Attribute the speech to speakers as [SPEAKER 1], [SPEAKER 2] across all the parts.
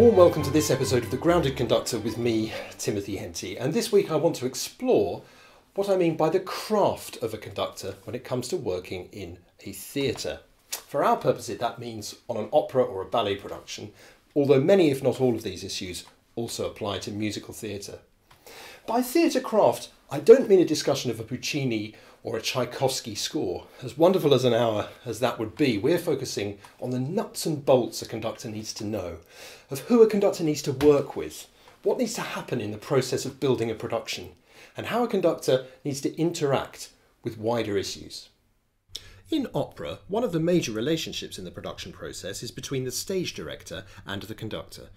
[SPEAKER 1] warm welcome to this episode of The Grounded Conductor with me, Timothy Henty. And this week I want to explore what I mean by the craft of a conductor when it comes to working in a theatre. For our purposes, that means on an opera or a ballet production, although many, if not all, of these issues also apply to musical theatre. By theatre craft, I don't mean a discussion of a Puccini or a Tchaikovsky score. As wonderful as an hour as that would be, we're focusing on the nuts and bolts a conductor needs to know, of who a conductor needs to work with, what needs to happen in the process of building a production, and how a conductor needs to interact with wider issues. In opera, one of the major relationships in the production process is between the stage director and the conductor.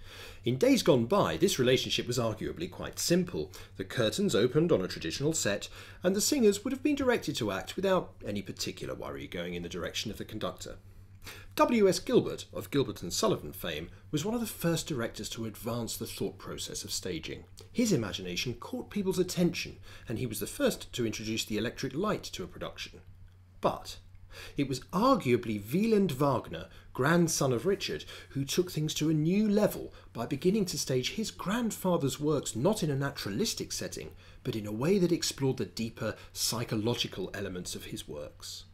[SPEAKER 1] In days gone by, this relationship was arguably quite simple. The curtains opened on a traditional set, and the singers would have been directed to act without any particular worry going in the direction of the conductor. W.S. Gilbert, of Gilbert and Sullivan fame, was one of the first directors to advance the thought process of staging. His imagination caught people's attention, and he was the first to introduce the electric light to a production. But it was arguably Wieland Wagner, grandson of Richard, who took things to a new level by beginning to stage his grandfather's works not in a naturalistic setting, but in a way that explored the deeper psychological elements of his works.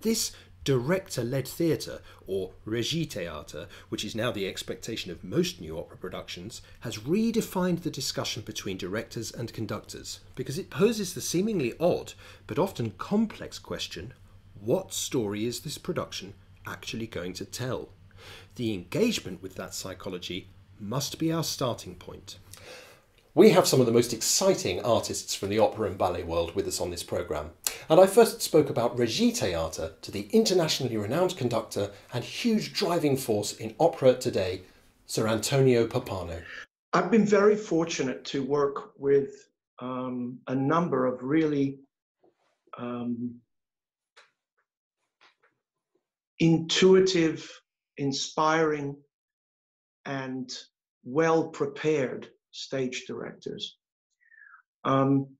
[SPEAKER 1] This director led theatre, or Regietheater, which is now the expectation of most new opera productions, has redefined the discussion between directors and conductors because it poses the seemingly odd but often complex question what story is this production actually going to tell? The engagement with that psychology must be our starting point. We have some of the most exciting artists from the opera and ballet world with us on this programme. And I first spoke about Regie Theatre to the internationally renowned conductor and huge driving force in opera today, Sir Antonio Pappano.
[SPEAKER 2] I've been very fortunate to work with um, a number of really um, intuitive, inspiring, and well prepared stage directors. Um,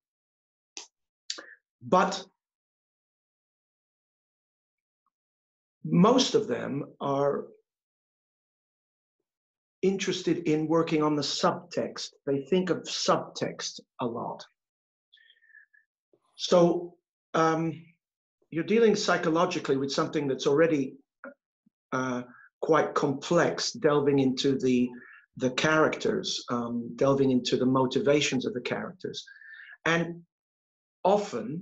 [SPEAKER 2] but most of them are interested in working on the subtext. They think of subtext a lot. So um, you're dealing psychologically with something that's already uh, quite complex, delving into the the characters, um, delving into the motivations of the characters, and often,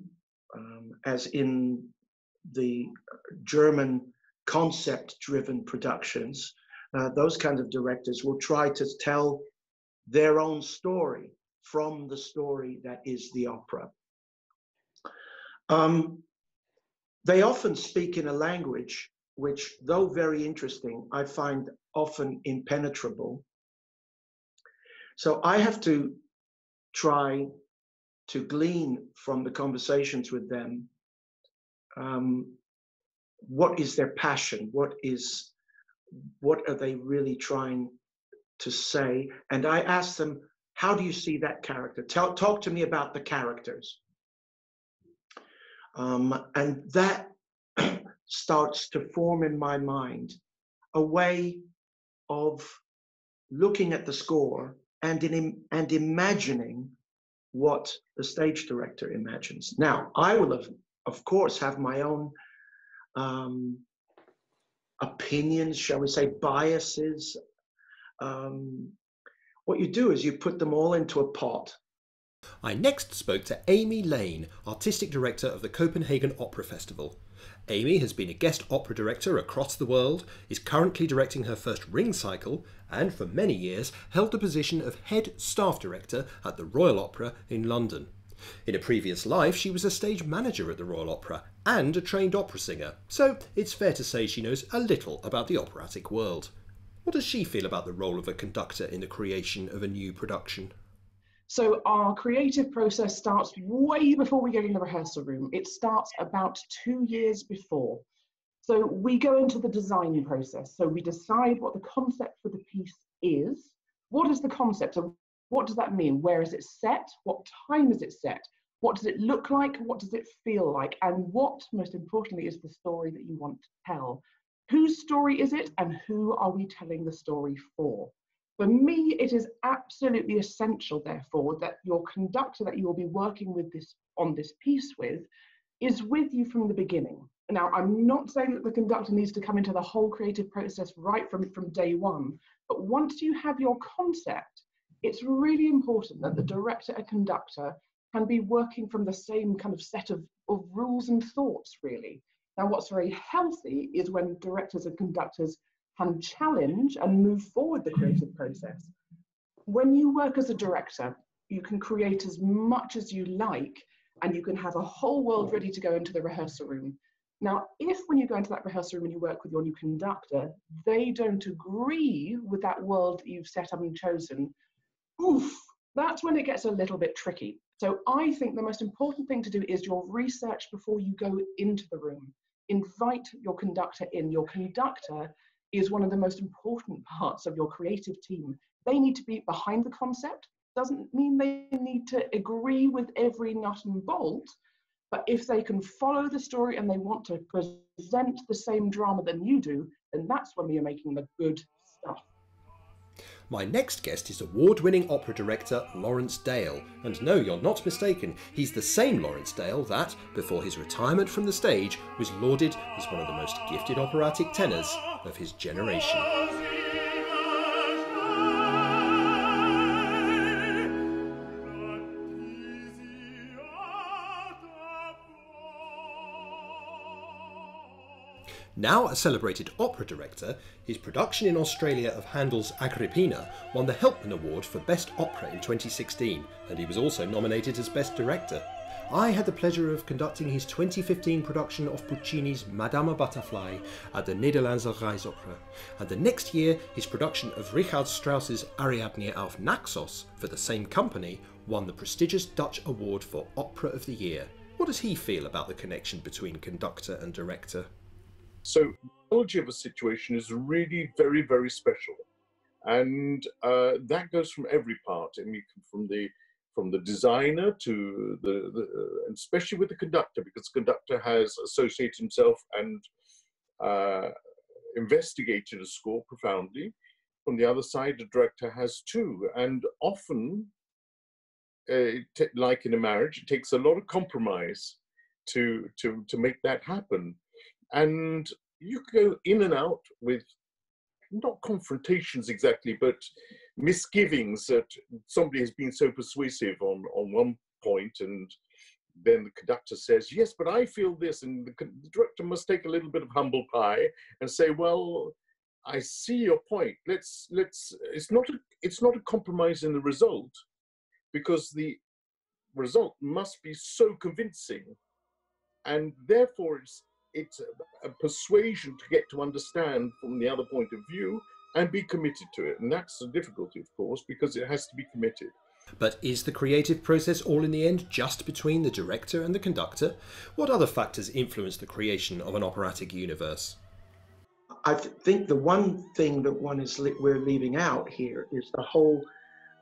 [SPEAKER 2] um, as in the German concept-driven productions, uh, those kinds of directors will try to tell their own story from the story that is the opera. Um, they often speak in a language which, though very interesting, I find often impenetrable. So I have to try to glean from the conversations with them um, what is their passion? What is what are they really trying to say? And i ask them how do you see that character? Tell, talk to me about the characters um, and that starts to form in my mind a way of looking at the score and in, and imagining what the stage director imagines. Now, I will have, of course, have my own um, opinions, shall we say, biases. Um, what you do is you put them all into a pot
[SPEAKER 1] I next spoke to Amy Lane, Artistic Director of the Copenhagen Opera Festival. Amy has been a guest opera director across the world, is currently directing her first Ring cycle, and for many years held the position of Head Staff Director at the Royal Opera in London. In a previous life, she was a stage manager at the Royal Opera and a trained opera singer, so it's fair to say she knows a little about the operatic world. What does she feel about the role of a conductor in the creation of a new production?
[SPEAKER 3] So our creative process starts way before we get in the rehearsal room. It starts about two years before. So we go into the design process. So we decide what the concept for the piece is. What is the concept? So what does that mean? Where is it set? What time is it set? What does it look like? What does it feel like? And what, most importantly, is the story that you want to tell? Whose story is it and who are we telling the story for? For me, it is absolutely essential, therefore, that your conductor that you will be working with this on this piece with is with you from the beginning. Now, I'm not saying that the conductor needs to come into the whole creative process right from, from day one, but once you have your concept, it's really important that the director and conductor can be working from the same kind of set of, of rules and thoughts, really. Now, what's very healthy is when directors and conductors can challenge and move forward the creative process. When you work as a director, you can create as much as you like and you can have a whole world ready to go into the rehearsal room. Now, if when you go into that rehearsal room and you work with your new conductor, they don't agree with that world that you've set up and chosen, oof, that's when it gets a little bit tricky. So I think the most important thing to do is your research before you go into the room. Invite your conductor in. Your conductor is one of the most important parts of your creative team. They need to be behind the concept. Doesn't mean they need to agree with every nut and bolt, but if they can follow the story and they want to present the same drama than you do, then that's when you're making the good stuff.
[SPEAKER 1] My next guest is award winning opera director Lawrence Dale. And no, you're not mistaken, he's the same Lawrence Dale that, before his retirement from the stage, was lauded as one of the most gifted operatic tenors of his generation. Now a celebrated opera director, his production in Australia of Handel's Agrippina won the Helpmann Award for Best Opera in 2016, and he was also nominated as Best Director. I had the pleasure of conducting his 2015 production of Puccini's Madama Butterfly at the Nederlandse Reisopera, and the next year his production of Richard Strauss's Ariadne auf Naxos for the same company won the prestigious Dutch award for Opera of the Year. What does he feel about the connection between conductor and director?
[SPEAKER 4] So knowledge of a situation is really very, very special. And uh, that goes from every part. I mean, from the from the designer to the, the uh, especially with the conductor, because the conductor has associated himself and uh, investigated a score profoundly. From the other side, the director has too, and often, uh, like in a marriage, it takes a lot of compromise to to to make that happen and you go in and out with not confrontations exactly, but misgivings that somebody has been so persuasive on, on one point and then the conductor says, yes, but I feel this. And the, the director must take a little bit of humble pie and say, well, I see your point. Let's, let's, it's not a, it's not a compromise in the result because the result must be so convincing and therefore it's it's a, a, persuasion to get to understand from the other point of view and be committed to it. And that's the difficulty, of course, because it has to be committed.
[SPEAKER 1] But is the creative process all in the end just between the director and the conductor? What other factors influence the creation of an operatic universe?
[SPEAKER 2] I th- think the one thing that one is li- we're leaving out here is the whole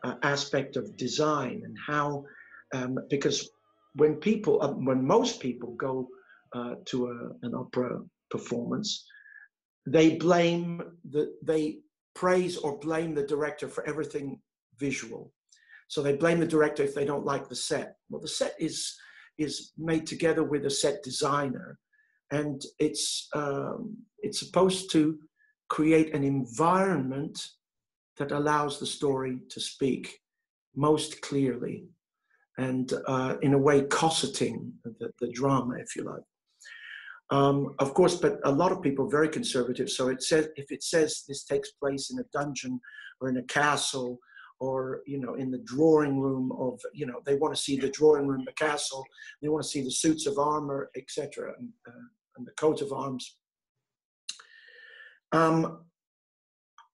[SPEAKER 2] uh, aspect of design and how, um, because when people, uh, when most people go uh, to a, an opera performance, they blame the they praise or blame the director for everything visual. So they blame the director if they don't like the set. Well, the set is is made together with a set designer, and it's um, it's supposed to create an environment that allows the story to speak most clearly and uh, in a way cosseting the, the drama, if you like. Um, of course, but a lot of people are very conservative. So it says if it says this takes place in a dungeon or in a castle or you know in the drawing room of you know they want to see the drawing room, the castle. They want to see the suits of armor, etc., and, uh, and the coat of arms. Um,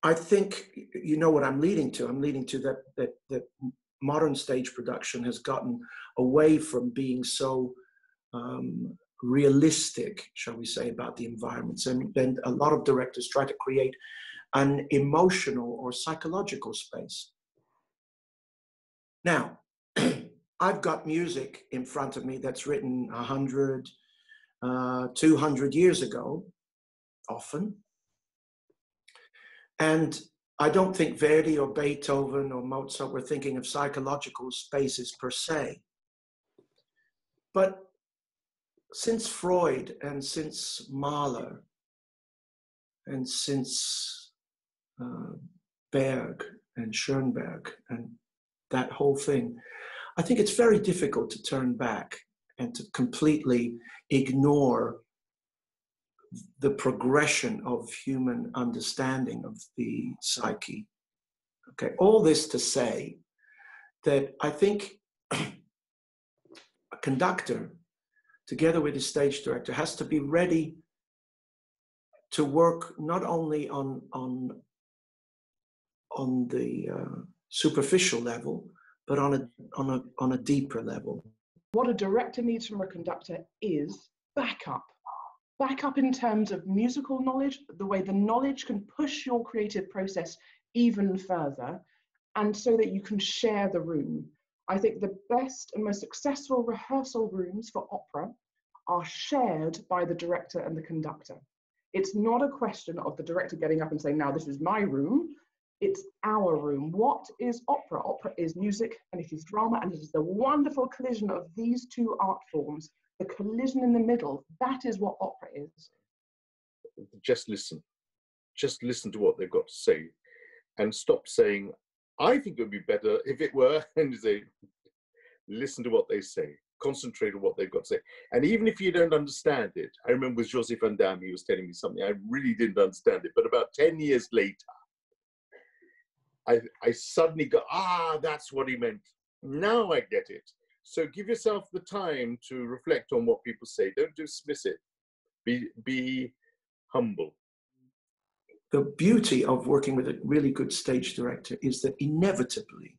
[SPEAKER 2] I think you know what I'm leading to. I'm leading to that that that modern stage production has gotten away from being so um, realistic, shall we say, about the environments. And then a lot of directors try to create an emotional or psychological space. Now, I've got music in front of me that's written 100, uh, 200 years ago, often. And I don't think Verdi or Beethoven or Mozart were thinking of psychological spaces per se. But since Freud and since Mahler and since uh, Berg and Schoenberg and that whole thing, I think it's very difficult to turn back and to completely ignore the progression of human understanding of the psyche. Okay, all this to say that I think a conductor, together with the stage director, has to be ready to work not only on on on the uh, superficial level, but on a on a on a deeper level.
[SPEAKER 3] What a director needs from a conductor is backup. Backup in terms of musical knowledge, the way the knowledge can push your creative process even further, and so that you can share the room. I think the best and most successful rehearsal rooms for opera are shared by the director and the conductor. It's not a question of the director getting up and saying, now this is my room. It's our room. What is opera? Opera is music and it is drama, and it is the wonderful collision of these two art forms, the collision in the middle. That is what opera is.
[SPEAKER 4] Just listen. Just listen to what they've got to say and stop saying, I think it would be better if it were, and say, listen to what they say concentrate on what they've got to say. And even if you don't understand it, I remember with Joseph Van Dam, he was telling me something, I really didn't understand it. But about 10 years later, I, I suddenly go, ah, that's what he meant. Now I get it. So give yourself the time to reflect on what people say. Don't dismiss it. Be, be humble.
[SPEAKER 2] The beauty of working with a really good stage director is that inevitably,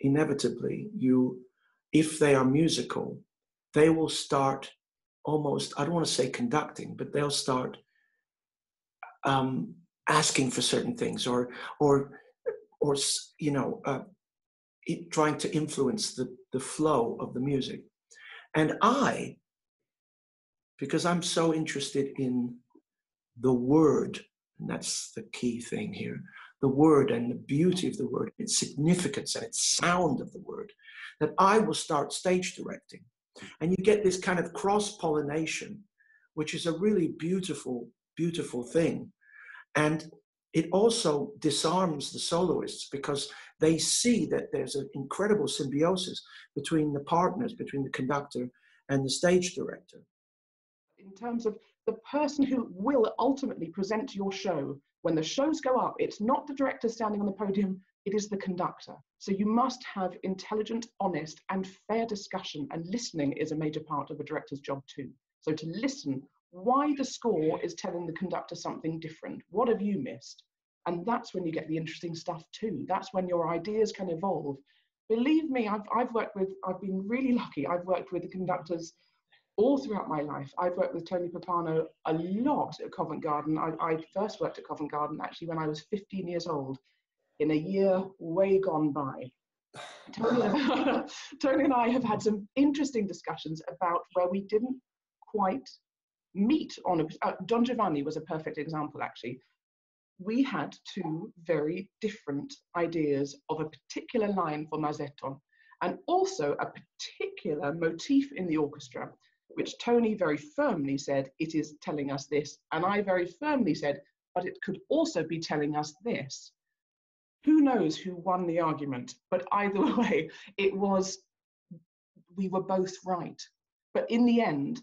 [SPEAKER 2] inevitably, you if they are musical, they will start almost, I don't want to say conducting, but they'll start um, asking for certain things or, or, or you know, uh, trying to influence the, the flow of the music. And I, because I'm so interested in the word, and that's the key thing here, the word and the beauty of the word, its significance and its sound of the word, that I will start stage directing. And you get this kind of cross pollination, which is a really beautiful, beautiful thing. And it also disarms the soloists because they see that there's an incredible symbiosis between the partners, between the conductor and the stage director.
[SPEAKER 3] In terms of the person who will ultimately present your show, when the shows go up, it's not the director standing on the podium it is the conductor. So you must have intelligent, honest, and fair discussion, and listening is a major part of a director's job too. So to listen why the score is telling the conductor something different. What have you missed? And that's when you get the interesting stuff too. That's when your ideas can evolve. Believe me, I've, I've worked with, I've been really lucky. I've worked with the conductors all throughout my life. I've worked with Tony Pappano a lot at Covent Garden. I, I first worked at Covent Garden actually when I was 15 years old in a year way gone by. Tony, Tony and I have had some interesting discussions about where we didn't quite meet on a. Uh, Don Giovanni was a perfect example, actually. We had two very different ideas of a particular line for Masetto and also a particular motif in the orchestra, which Tony very firmly said, it is telling us this. And I very firmly said, but it could also be telling us this who knows who won the argument, but either way, it was, we were both right. But in the end,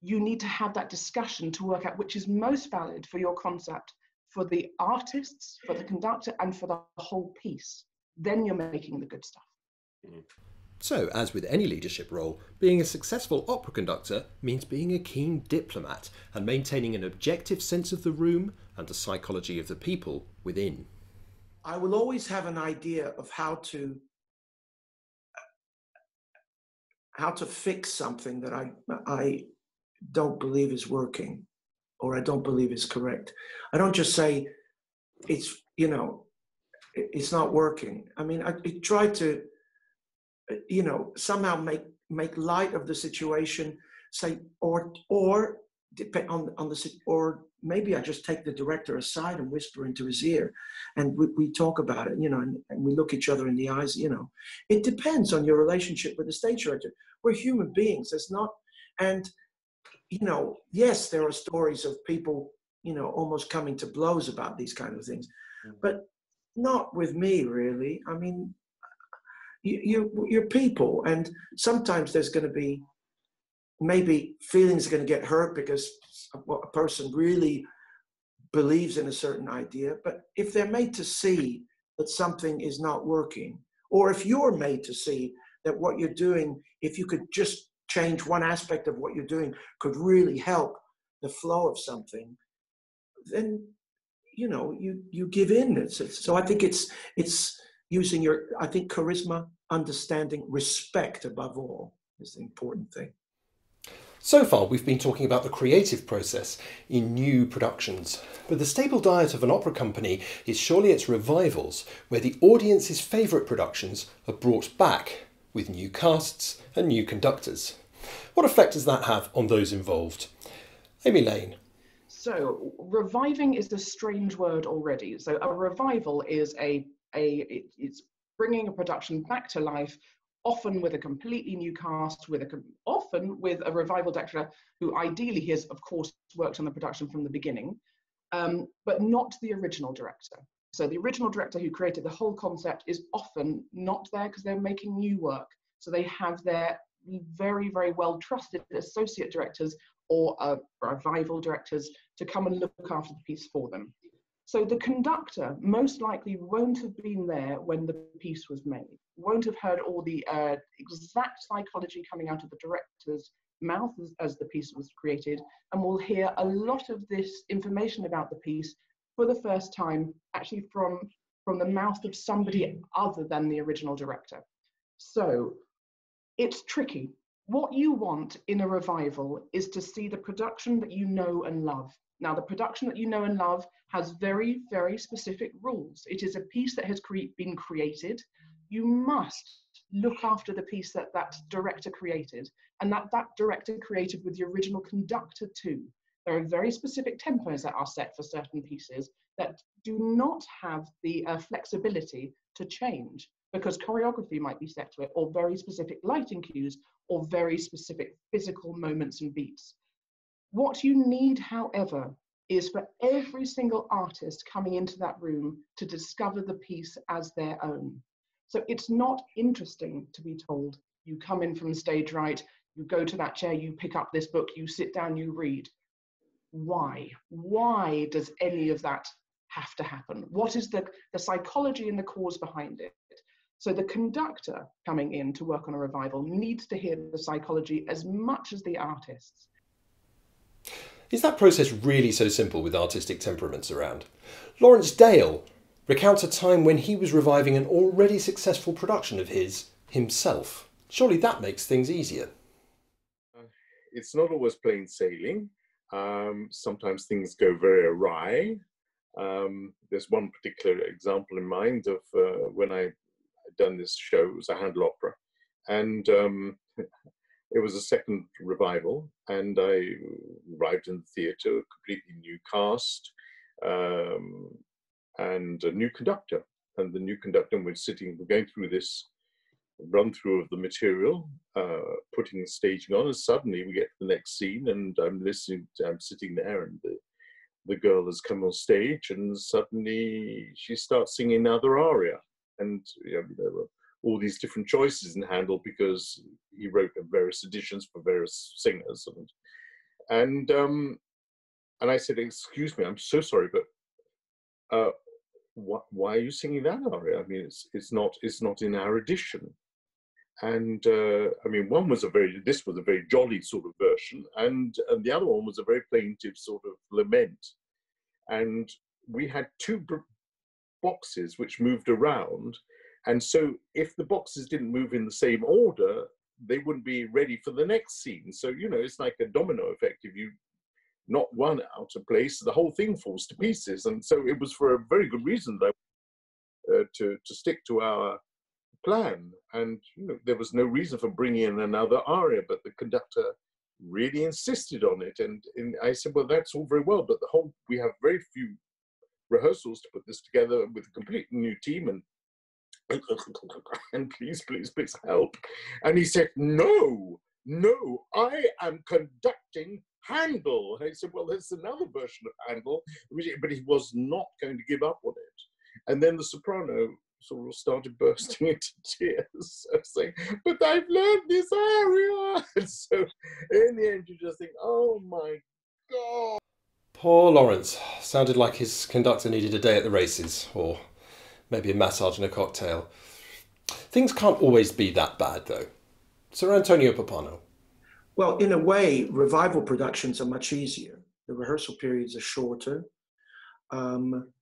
[SPEAKER 3] you need to have that discussion to work out which is most valid for your concept, for the artists, for the conductor, and for the whole piece. Then you're making the good stuff. Mm-hmm.
[SPEAKER 1] So, as with any leadership role, being a successful opera conductor means being a keen diplomat and maintaining an objective sense of the room and the psychology of the people within.
[SPEAKER 2] I will always have an idea of how to how to fix something that I I don't believe is working or I don't believe is correct. I don't just say it's you know it's not working. I mean I, I try to you know somehow make make light of the situation say or or depend on on the or maybe I just take the director aside and whisper into his ear, and we, we talk about it, you know, and, and, we look each other in the eyes, you know. It depends on your relationship with the stage director. We're human beings. It's not, and you know, yes, there are stories of people, you know, almost coming to blows about these kind of things, mm-hmm. but not with me, really. I mean, you, you you're people, and sometimes there's going to be maybe feelings are going to get hurt because a person really believes in a certain idea. But if they're made to see that something is not working, or if you're made to see that what you're doing, if you could just change one aspect of what you're doing, could really help the flow of something, then you know you you give in. It's, it's, so I think it's it's using your I think charisma, understanding, respect above all is the important thing.
[SPEAKER 1] So far, we've been talking about the creative process in new productions, but the staple diet of an opera company is surely its revivals, where the audience's favourite productions are brought back with new casts and new conductors. What effect does that have on those involved? Amy Lane.
[SPEAKER 3] So, reviving is a strange word already. So, a revival is a, a it's bringing a production back to life often with a completely new cast, with a often with a revival director who ideally has, of course, worked on the production from the beginning, um, but not the original director. So the original director who created the whole concept is often not there because they're making new work. So they have their very, very well trusted associate directors or uh, revival directors to come and look after the piece for them. So the conductor most likely won't have been there when the piece was made, won't have heard all the uh, exact psychology coming out of the director's mouth as, as, the piece was created, and will hear a lot of this information about the piece for the first time, actually from, from the mouth of somebody other than the original director. So it's tricky. What you want in a revival is to see the production that you know and love now, the production that you know and love has very, very specific rules. It is a piece that has cre been created. You must look after the piece that that director created and that that director created with the original conductor too. There are very specific tempos that are set for certain pieces that do not have the uh, flexibility to change because choreography might be set to it or very specific lighting cues or very specific physical moments and beats. What you need, however, is for every single artist coming into that room to discover the piece as their own. So it's not interesting to be told, you come in from stage right, you go to that chair, you pick up this book, you sit down, you read. Why? Why does any of that have to happen? What is the, the psychology and the cause behind it? So the conductor coming in to work on a revival needs to hear the psychology as much as the artists.
[SPEAKER 1] Is that process really so simple with artistic temperaments around? Lawrence Dale recounts a time when he was reviving an already successful production of his himself. Surely that makes things easier.
[SPEAKER 4] Uh, it's not always plain sailing. Um, sometimes things go very awry. Um, there's one particular example in mind of uh, when I done this show, it was a Handel opera. And um, it was a second revival, and I arrived in the theatre, a completely new cast, um, and a new conductor. And the new conductor, and we're sitting, we're going through this run through of the material, uh, putting the staging on, and suddenly we get to the next scene, and I'm listening, to, I'm sitting there, and the, the girl has come on stage, and suddenly she starts singing another aria. And you know, there were all these different choices in Handel because he wrote various editions for various singers and and um, and I said, "Excuse me, I'm so sorry, but uh, wh- why are you singing that aria? I mean, it's it's not it's not in our edition." And uh, I mean, one was a very this was a very jolly sort of version, and and the other one was a very plaintive sort of lament, and we had two boxes which moved around and so if the boxes didn't move in the same order, they wouldn't be ready for the next scene. So, you know, it's like a domino effect. If you knock one out of place, the whole thing falls to pieces. And so it was for a very good reason that uh, to, to stick to our plan. And you know, there was no reason for bringing in another aria, but the conductor really insisted on it. And, and I said, well, that's all very well, but the whole, we have very few rehearsals to put this together with a completely new team and and please, please, please help. And he said, no, no, I am conducting Handel. And said, well, there's another version of Handel, but he was not going to give up on it. And then the soprano sort of started bursting into tears, saying, but I've learned this aria. And so in the end, you just think, oh my God.
[SPEAKER 1] Poor Lawrence. Sounded like his conductor needed a day at the races, or maybe a massage and a cocktail. Things can't always be that bad, though. Sir Antonio Pappano.
[SPEAKER 2] Well, in a way, revival productions are much easier. The rehearsal periods are shorter. Um,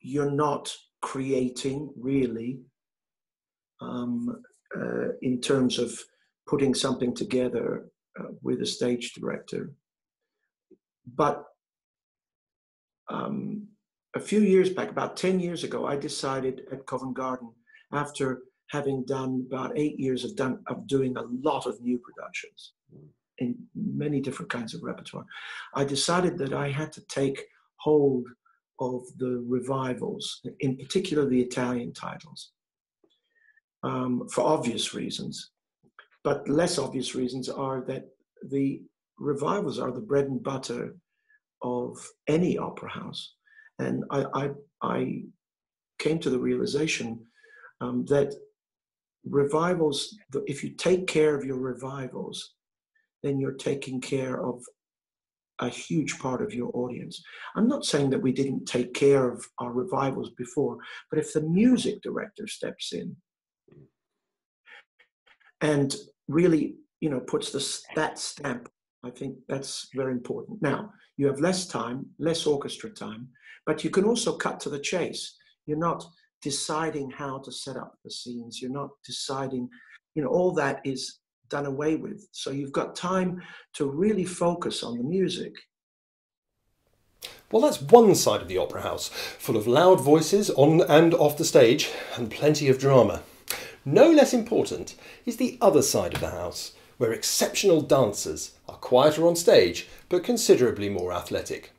[SPEAKER 2] you're not creating really um, uh, in terms of putting something together uh, with a stage director. But um, a few years back, about 10 years ago, I decided at Covent Garden, after having done about eight years of, done, of doing a lot of new productions in many different kinds of repertoire, I decided that I had to take hold of the revivals, in particular the Italian titles, um, for obvious reasons. But less obvious reasons are that the revivals are the bread and butter of any opera house. And I, I, I came to the realization um, that revivals, if you take care of your revivals, then you're taking care of a huge part of your audience. I'm not saying that we didn't take care of our revivals before, but if the music director steps in and really, you know, puts the, that stamp, I think that's very important. Now, you have less time, less orchestra time, but you can also cut to the chase. You're not deciding how to set up the scenes. You're not deciding, you know, all that is done away with. So you've got time to really focus on the music.
[SPEAKER 1] Well, that's one side of the opera house, full of loud voices on and off the stage and plenty of drama. No less important is the other side of the house, where exceptional dancers are quieter on stage but considerably more athletic.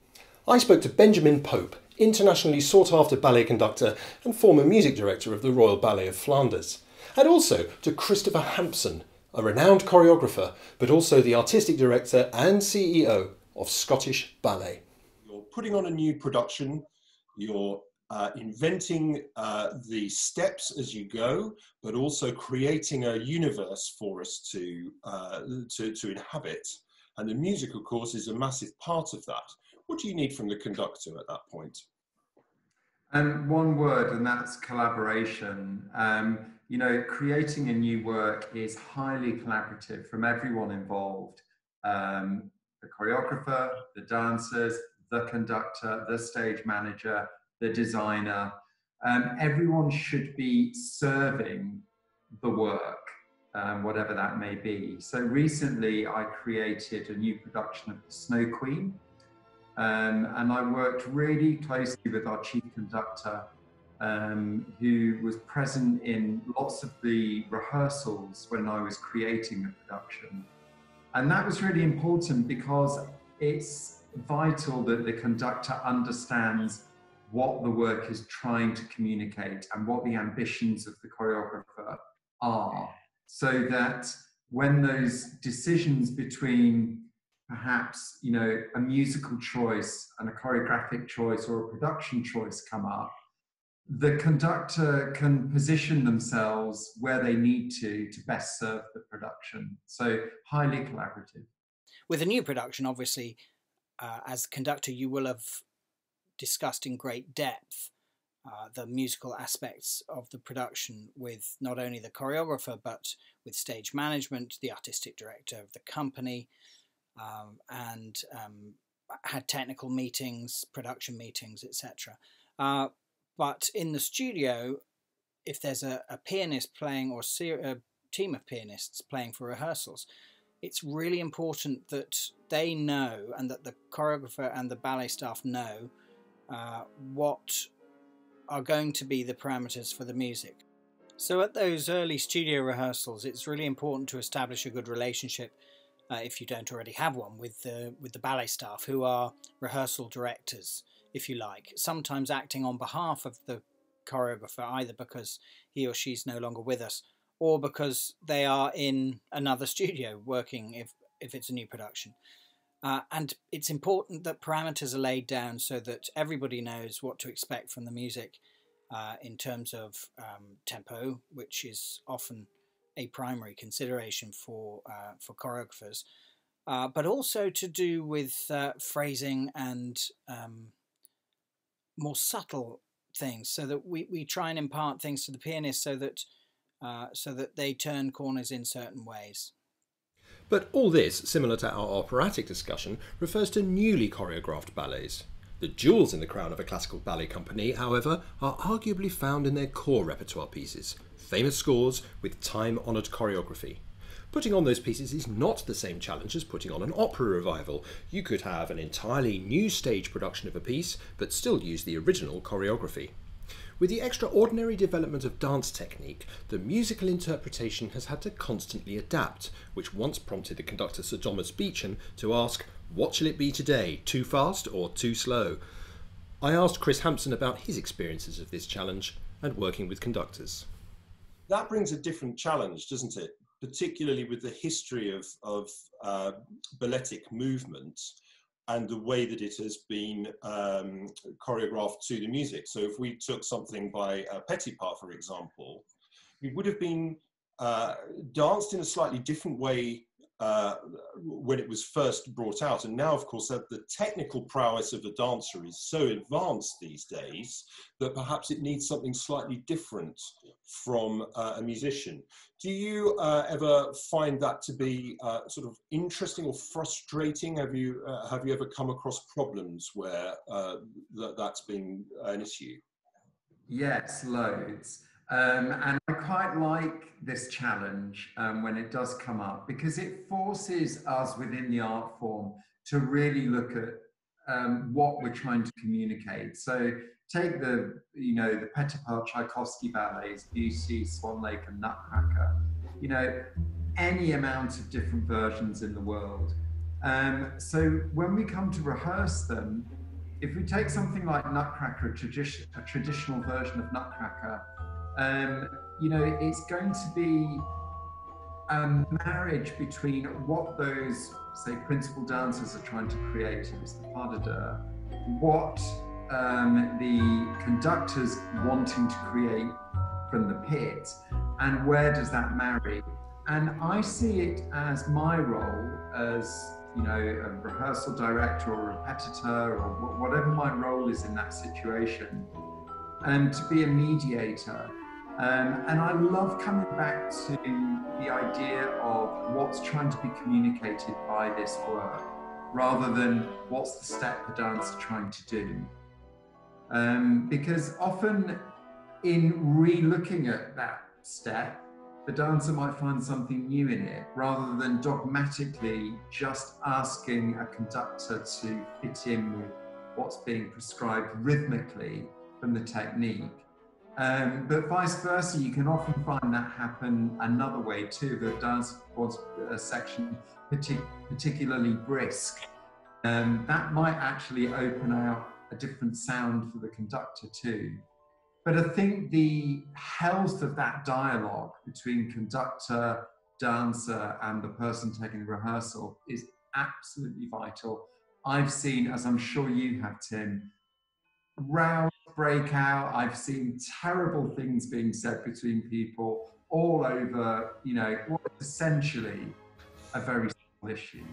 [SPEAKER 1] I spoke to Benjamin Pope, internationally sought after ballet conductor and former music director of the Royal Ballet of Flanders, and also to Christopher Hampson, a renowned choreographer, but also the artistic director and CEO of Scottish Ballet.
[SPEAKER 5] You're putting on a new production, you're uh, inventing uh, the steps as you go, but also creating a universe for us to, uh, to, to inhabit. And the music, of course, is a massive part of that. What do you need from the conductor at that point?
[SPEAKER 6] Um, one word, and that's collaboration. Um, you know, creating a new work is highly collaborative from everyone involved um, the choreographer, the dancers, the conductor, the stage manager, the designer. Um, everyone should be serving the work, um, whatever that may be. So recently, I created a new production of The Snow Queen. Um, and I worked really closely with our chief conductor um, who was present in lots of the rehearsals when I was creating the production. And that was really important because it's vital that the conductor understands what the work is trying to communicate and what the ambitions of the choreographer are, so that when those decisions between perhaps you know a musical choice and a choreographic choice or a production choice come up the conductor can position themselves where they need to to best serve the production. So highly collaborative.
[SPEAKER 7] With a new production, obviously, uh, as conductor, you will have discussed in great depth uh, the musical aspects of the production with not only the choreographer but with stage management, the artistic director of the company, um, and um, had technical meetings, production meetings, etc. Uh, but in the studio, if there's a, a pianist playing or a team of pianists playing for rehearsals, it's really important that they know and that the choreographer and the ballet staff know uh, what are going to be the parameters for the music. So at those early studio rehearsals, it's really important to establish a good relationship uh, if you don't already have one, with the with the ballet staff who are rehearsal directors, if you like, sometimes acting on behalf of the choreographer, either because he or she's no longer with us, or because they are in another studio working if if it's a new production. Uh, and it's important that parameters are laid down so that everybody knows what to expect from the music uh, in terms of um, tempo, which is often a primary consideration for uh, for choreographers, uh, but also to do with uh, phrasing and um, more subtle things, so that we, we try and impart things to the pianist so that uh, so that they turn corners in certain ways.
[SPEAKER 1] But all this, similar to our operatic discussion, refers to newly choreographed ballets. The jewels in the crown of a classical ballet company, however, are arguably found in their core repertoire pieces, famous scores with time honoured choreography. Putting on those pieces is not the same challenge as putting on an opera revival. You could have an entirely new stage production of a piece, but still use the original choreography. With the extraordinary development of dance technique, the musical interpretation has had to constantly adapt, which once prompted the conductor Sir Thomas Beecham to ask, What shall it be today, too fast or too slow? I asked Chris Hampson about his experiences of this challenge and working with conductors.
[SPEAKER 5] That brings a different challenge, doesn't it? Particularly with the history of, of uh, balletic movement and the way that it has been um, choreographed to the music. So if we took something by uh, Petipa, for example, it would have been uh, danced in a slightly different way uh, when it was first brought out. And now, of course, the technical prowess of a dancer is so advanced these days that perhaps it needs something slightly different from uh, a musician. Do you uh, ever find that to be uh, sort of interesting or frustrating? Have you uh, have you ever come across problems where that, that's been an issue?
[SPEAKER 6] Yes, loads. Um, and I quite like this challenge um, when it does come up because it forces us within the art form to really look at um, what we're trying to communicate. So take the, you know, the Petipa Tchaikovsky ballets, Debussy, Swan Lake and Nutcracker, you know, any amount of different versions in the world. Um, so when we come to rehearse them, if we take something like Nutcracker, a, tradi- a traditional version of Nutcracker, um, you know, it's going to be a marriage between what those, say, principal dancers are trying to create in the pas de deux, what um, the conductors wanting to create from the pit, and where does that marry? And I see it as my role as you know a rehearsal director or repetitor or whatever my role is in that situation, and to be a mediator um, and I love coming back to the idea of what's trying to be communicated by this work rather than what's the step the dancer trying to do. Um, because often in re-looking at that step, the dancer might find something new in it rather than dogmatically just asking a conductor to fit in with what's being prescribed rhythmically from the technique. Um, but vice versa, you can often find that happen another way too. The dance was a section partic particularly brisk. Um, that might actually open out a different sound for the conductor too. But I think the health of that dialogue between conductor, dancer, and the person taking the rehearsal is absolutely vital. I've seen, as I'm sure you have, Tim, rows break out. I've seen terrible things being said between people all over, you know, what is essentially a very small issue.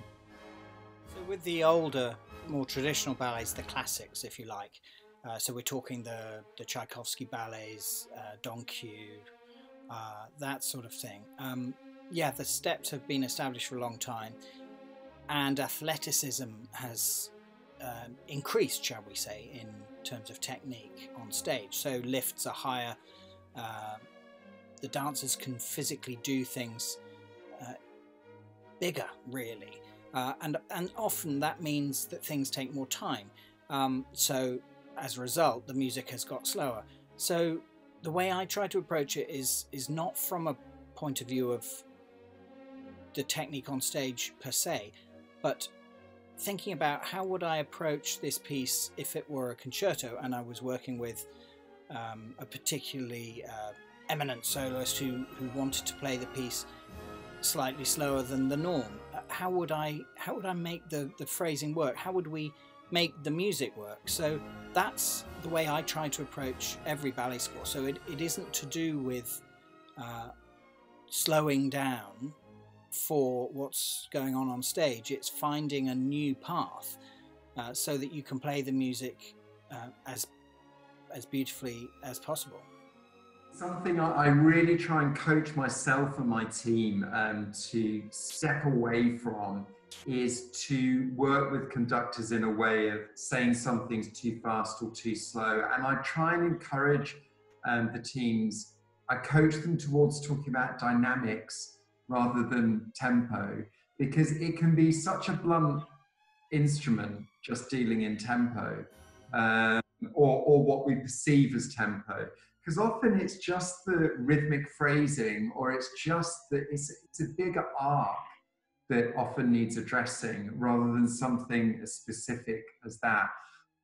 [SPEAKER 7] So, with the older, more traditional ballets, the classics, if you like, uh, so we're talking the, the Tchaikovsky ballets, uh, Don Q, uh, that sort of thing. Um, yeah, the steps have been established for a long time, and athleticism has uh, increased, shall we say, in terms of technique on stage. So lifts are higher. Uh, the dancers can physically do things uh, bigger, really, uh, and and often that means that things take more time. Um, so as a result, the music has got slower. So the way I try to approach it is is not from a point of view of the technique on stage per se, but thinking about how would I approach this piece if it were a concerto and I was working with um, a particularly uh, eminent soloist who, who wanted to play the piece slightly slower than the norm. Uh, how would I how would I make the, the phrasing work? How would we make the music work? So that's the way I try to approach every ballet score. So it, it isn't to do with uh, slowing down for what's going on on stage. It's finding a new path uh, so that you can play the music uh, as as beautifully as possible.
[SPEAKER 6] Something I really try and coach myself and my team um, to step away from is to work with conductors in a way of saying something's too fast or too slow. And I try and encourage um, the teams, I coach them towards talking about dynamics rather than tempo, because it can be such a blunt instrument just dealing in tempo. Um, or, or what we perceive as tempo because often it's just the rhythmic phrasing or it's just that it's, it's a bigger arc that often needs addressing rather than something as specific as that.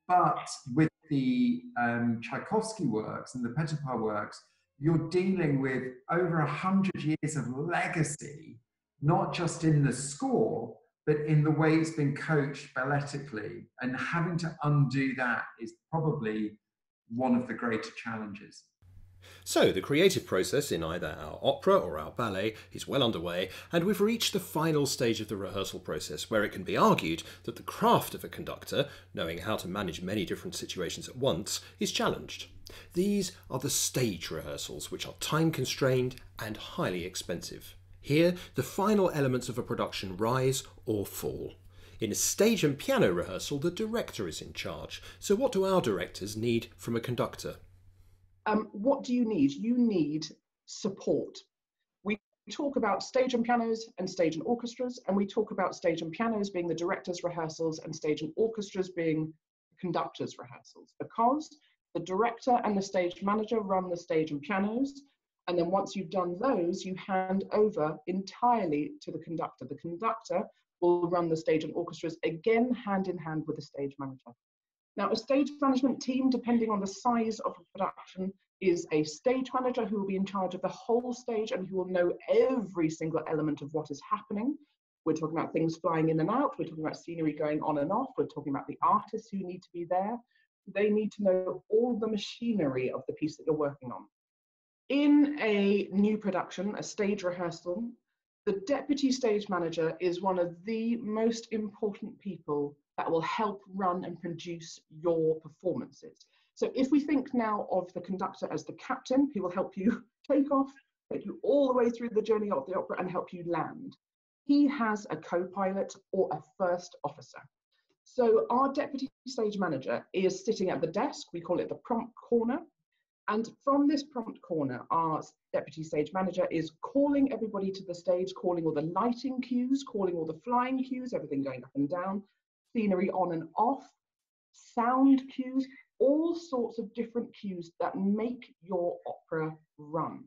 [SPEAKER 6] But with the um, Tchaikovsky works and the Petipa works, you're dealing with over a hundred years of legacy, not just in the score, but in the way it's been coached balletically. And having to undo that is probably one of the greater challenges.
[SPEAKER 1] So, the creative process in either our opera or our ballet is well underway, and we've reached the final stage of the rehearsal process where it can be argued that the craft of a conductor, knowing how to manage many different situations at once, is challenged. These are the stage rehearsals, which are time constrained and highly expensive. Here, the final elements of a production rise or fall. In a stage and piano rehearsal, the director is in charge. So, what do our directors need from a conductor?
[SPEAKER 3] um, what do you need? You need support. We talk about stage and pianos and stage and orchestras, and we talk about stage and pianos being the director's rehearsals and stage and orchestras being conductor's rehearsals because the director and the stage manager run the stage and pianos. And then once you've done those, you hand over entirely to the conductor. The conductor will run the stage and orchestras again hand in hand with the stage manager. Now, a stage management team, depending on the size of a production, is a stage manager who will be in charge of the whole stage and who will know every single element of what is happening. We're talking about things flying in and out, we're talking about scenery going on and off, we're talking about the artists who need to be there. They need to know all the machinery of the piece that you're working on. In a new production, a stage rehearsal, the deputy stage manager is one of the most important people that will help run and produce your performances. So if we think now of the conductor as the captain, he will help you take off, take you all the way through the journey of the opera and help you land. He has a co-pilot or a first officer. So our deputy stage manager is sitting at the desk, we call it the prompt corner. And from this prompt corner, our deputy stage manager is calling everybody to the stage, calling all the lighting cues, calling all the flying cues, everything going up and down, scenery on and off, sound cues, all sorts of different cues that make your opera run.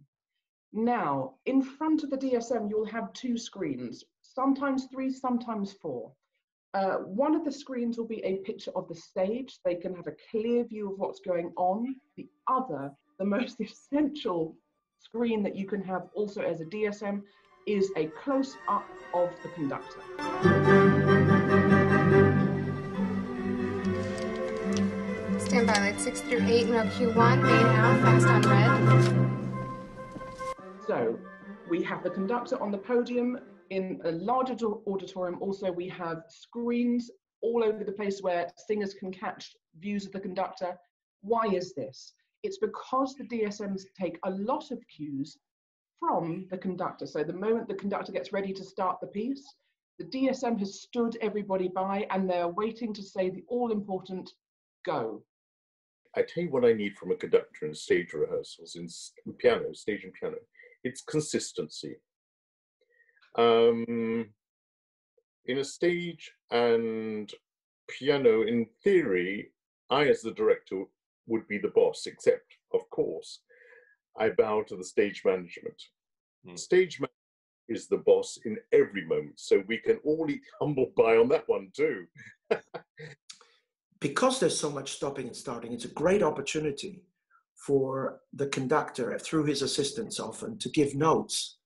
[SPEAKER 3] Now, in front of the DSM, you'll have two screens, sometimes three, sometimes four. Uh, one of the screens will be a picture of the stage. They can have a clear view of what's going on. The other, the most essential screen that you can have also as a DSM, is a close up of the conductor.
[SPEAKER 8] Stand by, lights six through eight, row Q1, main out, fast on red.
[SPEAKER 3] So we have the conductor on the podium. In a larger auditorium, also we have screens all over the place where singers can catch views of the conductor. Why is this? It's because the DSMs take a lot of cues from the conductor. So the moment the conductor gets ready to start the piece, the DSM has stood everybody by and they're waiting to say the all important go.
[SPEAKER 4] I tell you what I need from a conductor in stage rehearsals, in piano, stage and piano. It's consistency. Um, in a stage and piano, in theory, I, as the director, would be the boss, except, of course, I bow to the stage management. Mm. Stage is the boss in every moment. So we can all eat humble pie on that one too.
[SPEAKER 2] because there's so much stopping and starting, it's a great opportunity for the conductor through his assistants often to give notes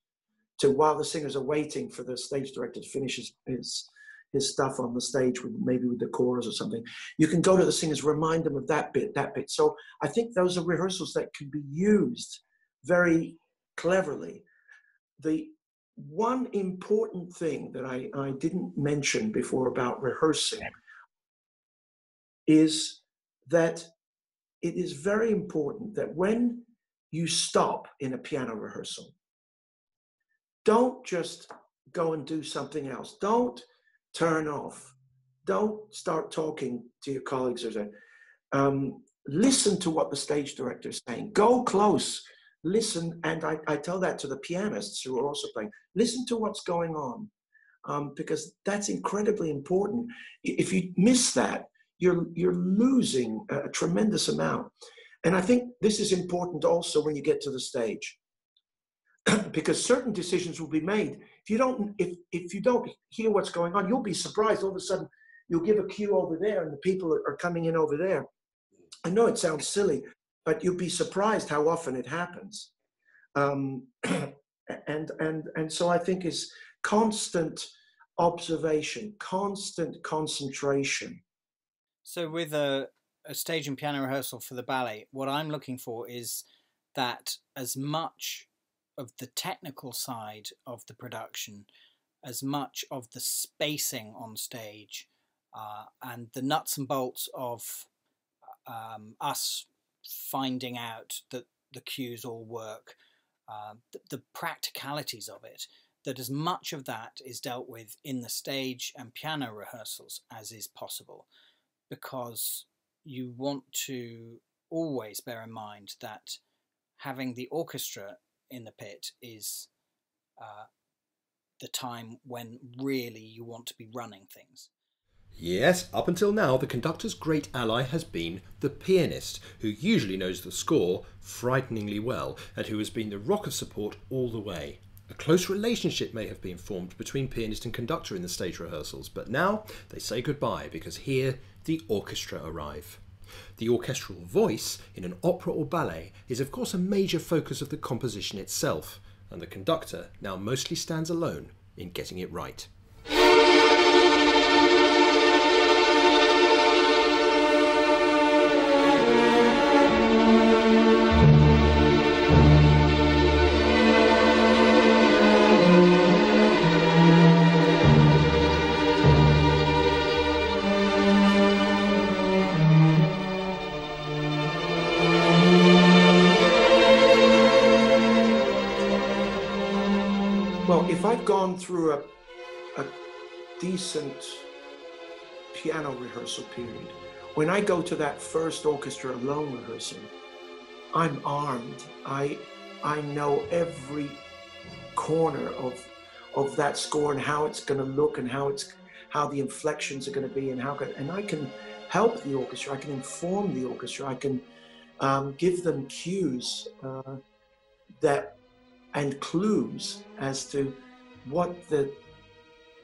[SPEAKER 2] to while the singers are waiting for the stage director to finish his, his, his stuff on the stage with maybe with the chorus or something you can go to the singers remind them of that bit that bit. So i think those are rehearsals that can be used very cleverly. The one important thing that I, I didn't mention before about rehearsing is that it is very important that when you stop in a piano rehearsal, don't just go and do something else. Don't turn off. Don't start talking to your colleagues or something. Um, listen to what the stage director is saying. Go close. Listen, and I, I tell that to the pianists who are also playing. Listen to what's going on, um, because that's incredibly important. If you miss that, you're you're losing a tremendous amount. And I think this is important also when you get to the stage. because certain decisions will be made. If you don't if if you don't hear what's going on, you'll be surprised all of a sudden you'll give a cue over there and the people are coming in over there. I know it sounds silly, but you'll be surprised how often it happens. Um, and and and so I think is constant observation, constant concentration,
[SPEAKER 7] so with a, a stage and piano rehearsal for the ballet, what I'm looking for is that as much of the technical side of the production, as much of the spacing on stage, uh, and the nuts and bolts of um, us finding out that the cues all work, uh, the, the, practicalities of it, that as much of that is dealt with in the stage and piano rehearsals as is possible. Because you want to always bear in mind that having the orchestra in the pit is uh, the time when really you want to be running things.
[SPEAKER 1] Yes, up until now, the conductor's great ally has been the pianist, who usually knows the score frighteningly well and who has been the rock of support all the way. A close relationship may have been formed between pianist and conductor in the stage rehearsals, but now they say goodbye because here the orchestra arrive. The orchestral voice in an opera or ballet is, of course, a major focus of the composition itself, and the conductor now mostly stands alone in getting it right. Through a, a decent piano rehearsal period. When I go to that first orchestra alone rehearsal, I'm armed. I I know every corner of of that score and how it's going to look and how it's how the inflections are going to be and how can, and I can help the orchestra. I can inform the orchestra. I can um, give them cues uh, that and clues as to what the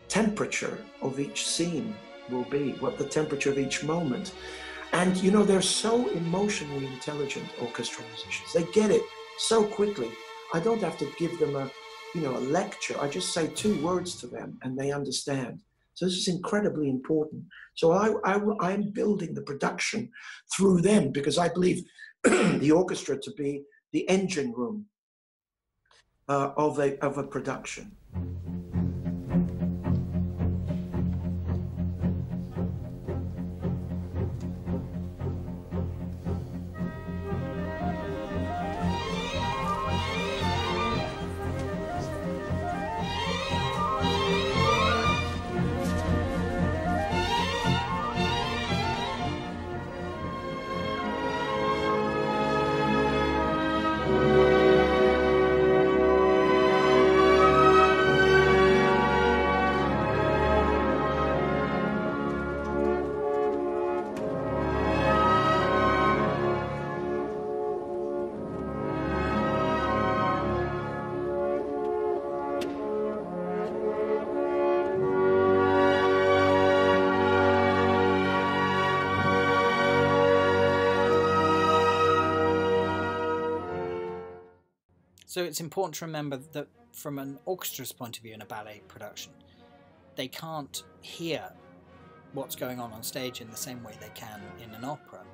[SPEAKER 1] temperature of each scene will be, what the temperature of each moment. And you know, they're so emotionally intelligent orchestral musicians. They get it so quickly. I don't have to give them a, you know, a lecture. I just say two words to them and they understand. So this is incredibly important. So I, I, I'm building the production through them because I believe the orchestra to be the engine room uh, of, a, of a production. Thank you.
[SPEAKER 7] So it's important to remember that from an orchestra's point of view in a ballet production, they can't hear what's going on on stage in the same way they can in an opera.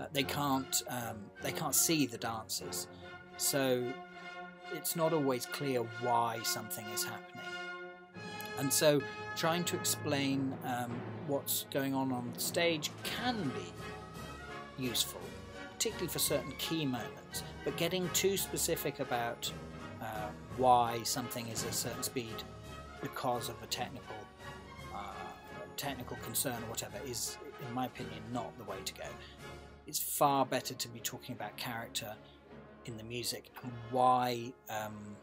[SPEAKER 7] Uh, they can't um, they can't see the dancers, so it's not always clear why something is happening. And so, trying to explain um, what's going on on stage can be useful, particularly for certain key moments. But getting too specific about uh, why something is a certain speed because of a technical uh, technical concern or whatever is, in my opinion, not the way to go. It's far better to be talking about character in the music and why um,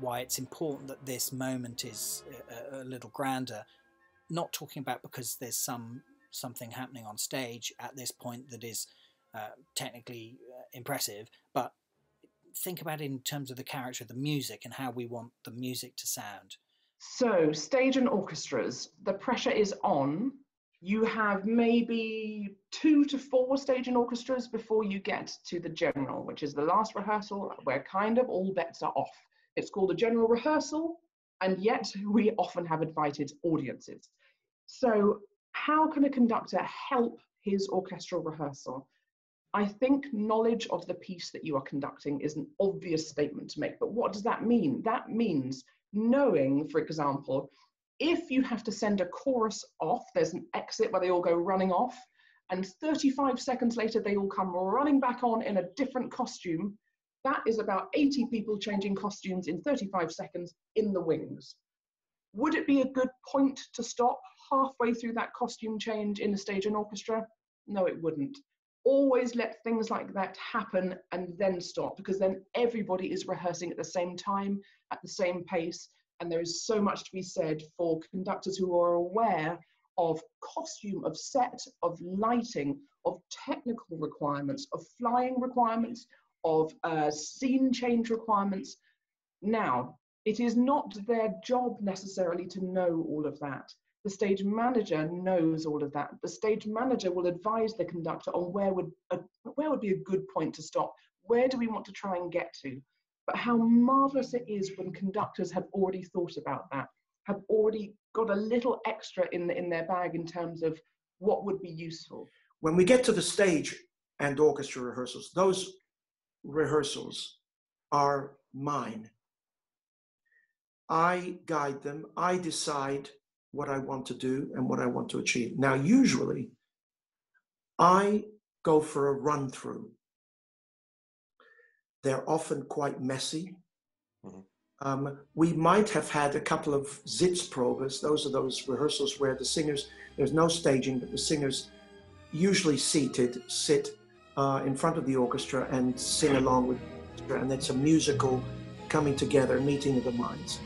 [SPEAKER 7] why it's important that this moment is a, a, little grander. Not talking about because there's some something happening on stage at this point that is uh, technically uh, impressive, but think about it in terms of the character of the music and how we want the music to sound.
[SPEAKER 3] So, stage and orchestras, the pressure is on. You have maybe two to four stage and orchestras before you get to the general, which is the last rehearsal where kind of all bets are off. It's called a general rehearsal, and yet we often have invited audiences. So, how can a conductor help his orchestral rehearsal? I think knowledge of the piece that you are conducting is an obvious statement to make, but what does that mean? That means knowing, for example, if you have to send a chorus off, there's an exit where they all go running off, and 35 seconds later they all come running back on in a different costume. That is about 80 people changing costumes in 35 seconds in the wings. Would it be a good point to stop halfway through that costume change in the stage and orchestra? No, it wouldn't always let things like that happen and then stop because then everybody is rehearsing at the same time at the same pace and there is so much to be said for conductors who are aware of costume of set of lighting of technical requirements of flying requirements of uh, scene change requirements. Now it is not their job necessarily to know all of that the stage manager knows all of that. The stage manager will advise the conductor on where would a, where would be a good point to stop. Where do we want to try and get to? But how marvelous it is when conductors have already thought about that, have already got a little extra in the, in their bag in terms of what would be useful.
[SPEAKER 2] When we get to the stage and orchestra rehearsals, those rehearsals are mine. I guide them. I decide what I want to do and what I want to achieve. Now, usually, I go for a run through. They're often quite messy. Mm-hmm. Um, we might have had a couple of Sitzproben. Those are those rehearsals where the singers, there's no staging, but the singers, usually seated, sit uh, in front of the orchestra and sing along with, the orchestra. and it's a musical coming together, meeting of the minds.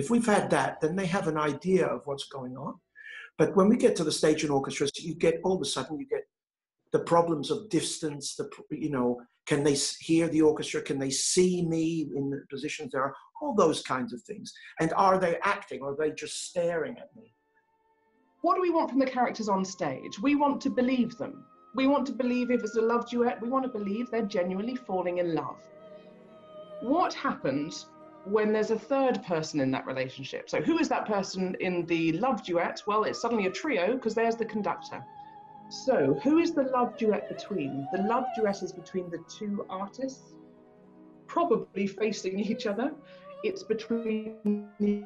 [SPEAKER 2] If we've had that, then they have an idea of what's going on. But when we get to the stage and orchestras, you get all of a sudden you get the problems of distance. The you know, can they hear the orchestra? Can they see me in the positions there are? All those kinds of things. And are they acting or are they just staring at me?
[SPEAKER 3] What do we want from the characters on stage? We want to believe them. We want to believe if it's a love duet, we want to believe they're genuinely falling in love. What happens when there's a third person in that relationship. So, who is that person in the love duet? Well, it's suddenly a trio because there's the conductor. So, who is the love duet between? The love duet is between the two artists, probably facing each other. It's between the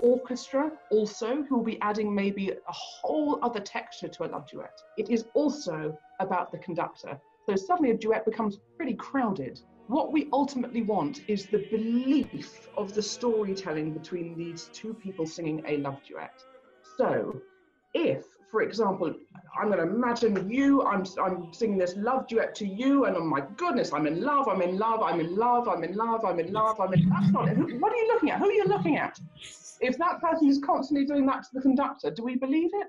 [SPEAKER 3] orchestra, also, who will be adding maybe a whole other texture to a love duet. It is also about the conductor. So, suddenly a duet becomes pretty crowded. What we ultimately want is the belief of the storytelling between these two people singing a love duet. So, if, for example, I'm going to imagine you, I'm, I'm singing this love duet to you, and oh my goodness, I'm in love, I'm in love, I'm in love, I'm in love, I'm in love, I'm in it. What are you looking at? Who are you looking at? If that person is constantly doing that to the conductor, do we believe it?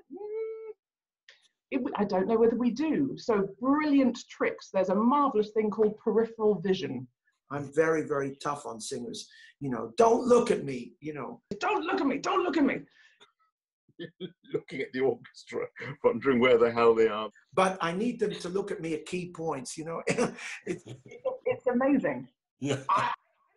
[SPEAKER 3] It, I don't know whether we do. So brilliant tricks. There's a marvelous thing called peripheral vision,
[SPEAKER 2] I'm very, very tough on singers. You know, don't look at me, you know.
[SPEAKER 3] Don't look at me, don't look at me.
[SPEAKER 4] Looking at the orchestra, wondering where the hell they are.
[SPEAKER 2] But I need them to look at me at key points, you know. it's,
[SPEAKER 3] It's amazing.
[SPEAKER 5] Yeah.
[SPEAKER 3] I-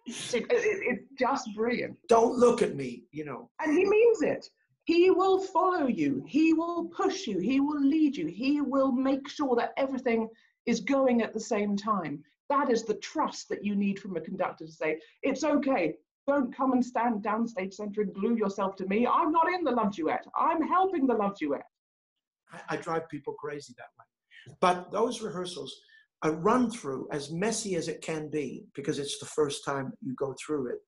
[SPEAKER 3] It- it- it's just brilliant.
[SPEAKER 2] don't look at me, you know.
[SPEAKER 3] And he means it. He will follow you. He will push you. He will lead you. He will make sure that everything is going at the same time. That is the trust that you need from a conductor to say, it's okay. Don't come and stand downstage center and glue yourself to me. I'm not in the love duet. I'm helping the love duet.
[SPEAKER 2] I, I drive people crazy that way. But those rehearsals, a run through, as messy as it can be, because it's the first time you go through it,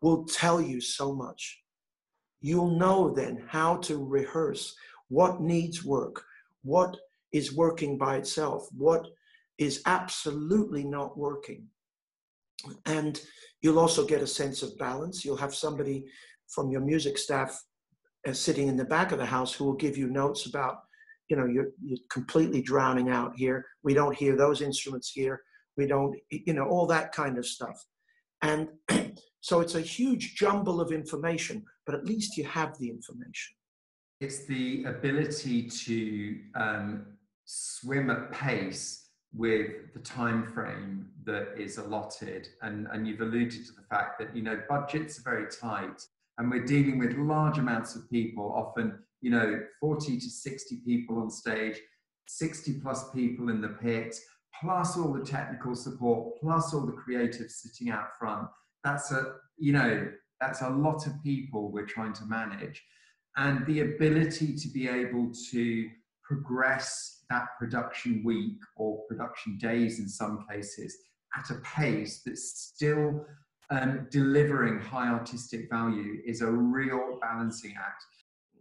[SPEAKER 2] will tell you so much. You'll know then how to rehearse what needs work, what is working by itself, what is absolutely not working. And you'll also get a sense of balance. You'll have somebody from your music staff uh, sitting in the back of the house who will give you notes about, you know, you're, you're completely drowning out here. We don't hear those instruments here. We don't, you know, all that kind of stuff. And so it's a huge jumble of information, but at least you have the information.
[SPEAKER 6] It's the ability to um, swim at pace with the time frame that is allotted and, and you've alluded to the fact that you know budgets are very tight and we're dealing with large amounts of people often you know 40 to 60 people on stage 60 plus people in the pit plus all the technical support plus all the creatives sitting out front that's a you know that's a lot of people we're trying to manage and the ability to be able to progress that production week or production days in some cases at a pace that's still um, delivering high artistic value is a real balancing act.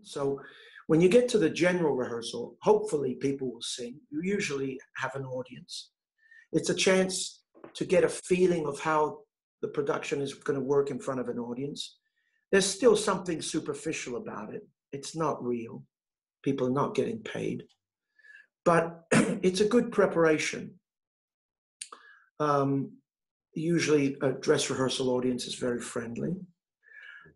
[SPEAKER 2] So when you get to the general rehearsal, hopefully people will sing. You usually have an audience. It's a chance to get a feeling of how the production is going to work in front of an audience. There's still something superficial about it. It's not real. People are not getting paid. But it's a good preparation. Um, usually, a dress rehearsal audience is very friendly.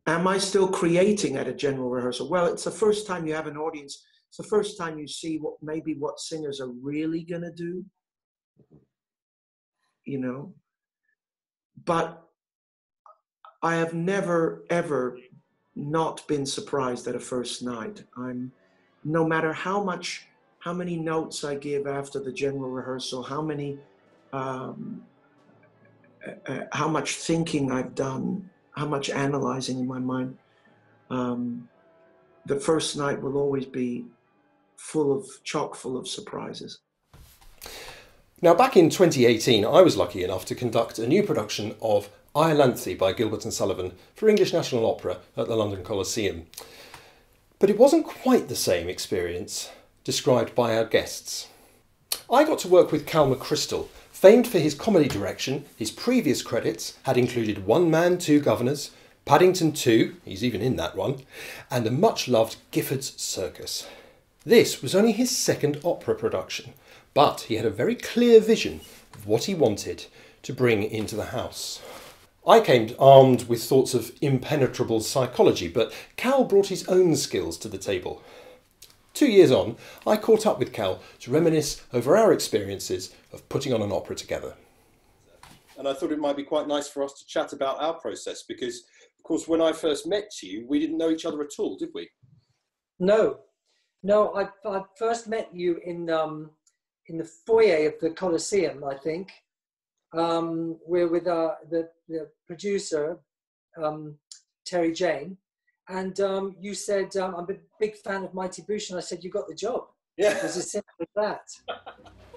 [SPEAKER 2] Am I still creating at a general rehearsal? Well, it's the first time you have an audience. It's the first time you see what maybe what singers are really going to do. You know? But I have never, ever not been surprised at a first night. I'm, no matter how much, how many notes I give after the general rehearsal, how many, um, uh, how much thinking I've done, how much analyzing in my mind. Um, the first night will always be full of chock full of surprises.
[SPEAKER 1] Now, back in 2018, I was lucky enough to conduct a new production of Iolanthe by Gilbert and Sullivan for English National Opera at the London Coliseum. But it wasn't quite the same experience described by our guests. I got to work with Cal McChrystal, famed for his comedy direction. His previous credits had included One Man, Two Guvnors, Paddington 2, he's even in that one, and the much loved Gifford's Circus. This was only his second opera production, but he had a very clear vision of what he wanted to bring into the house. I came armed with thoughts of impenetrable psychology, but Cal brought his own skills to the table. Two years on, I caught up with Cal to reminisce over our experiences of putting on an opera together. And I thought it might be quite nice for us to chat about our process because, of course, when I first met you, we didn't know each other at all, did we?
[SPEAKER 9] No, no. I, I first met you in um, in the foyer of the Coliseum, I think. Um, we're with uh, the the producer um, Terry Jane, and um, you said um, I'm a big fan of Mighty Boosh, and I said you got the job.
[SPEAKER 1] Yeah.
[SPEAKER 9] It was as simple as that.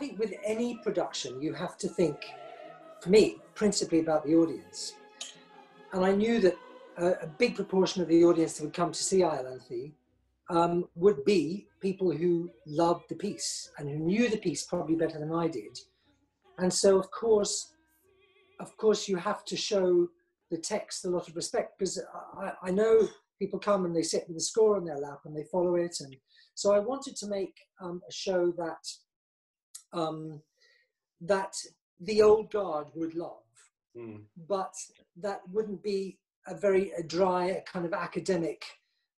[SPEAKER 9] think with any production, you have to think, for me, principally about the audience. And I knew that a, a big proportion of the audience that would come to see Iolanthe um, would be people who loved the piece and who knew the piece probably better than I did. And so, of course, of course, you have to show the text a lot of respect because I, I know people come and they sit with the score on their lap and they follow it. And so I wanted to make um, a show that um, that the old guard would love,
[SPEAKER 5] Mm.
[SPEAKER 9] but that wouldn't be a very a dry kind of academic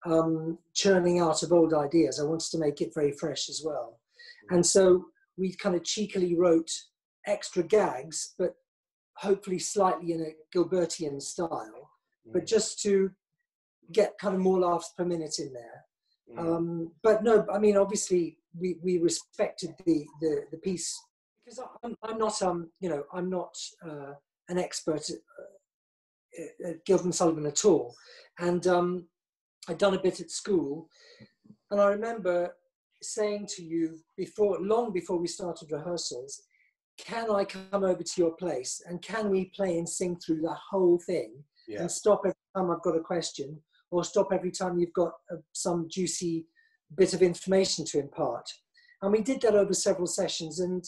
[SPEAKER 9] um, churning out of old ideas. I wanted to make it very fresh as well. And so we kind of cheekily wrote extra gags, but hopefully slightly in a Gilbertian style, but
[SPEAKER 5] Mm.
[SPEAKER 9] just to get kind of more laughs per minute in there.
[SPEAKER 5] Mm.
[SPEAKER 9] Um, but no, I mean, obviously we, we respected the, the, the piece because I'm, I'm not, um, you know, I'm not uh, an expert at, uh, at Sullivan at all. And um, I'd done a bit at school. And I remember saying to you before, long before we started rehearsals, can I come over to your place and can we play and sing through the whole thing
[SPEAKER 5] yeah.
[SPEAKER 9] and stop every time I've got a question or stop every time you've got uh, some juicy bit of information to impart. And we did that over several sessions and